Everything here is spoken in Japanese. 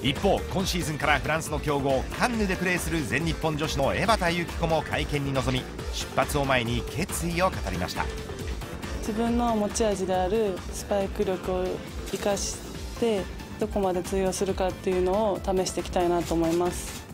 一方今シーズンからフランスの強豪カンヌでプレーする全日本女子の江端由紀子も会見に臨み出発を前に決意を語りました。自分の持ち味であるスパイク力を生かしてどこまで通用するかっていうのを試していきたいなと思います。